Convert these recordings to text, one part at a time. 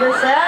What's up?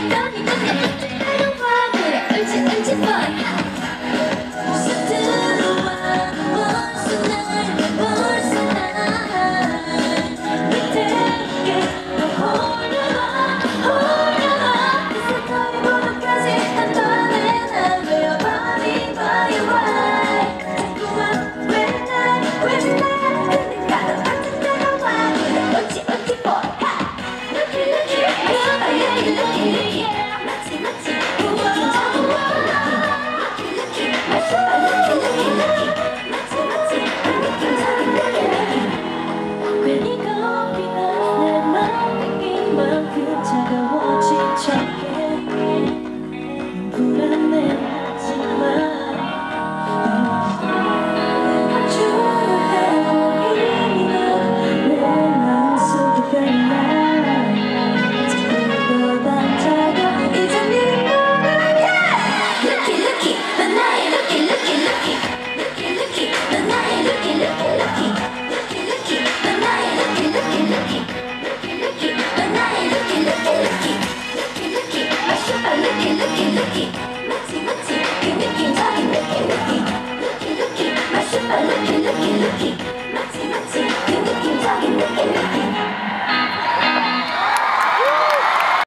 Hey,